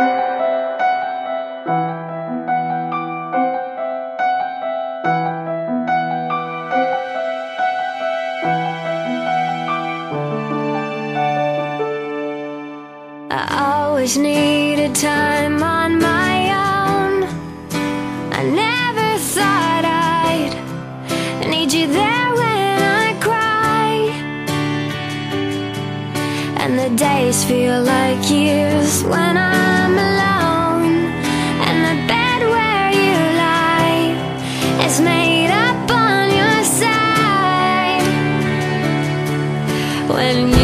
I always needed time on my own. I never thought I'd need you there when I cry. And the days feel like years when I. alguien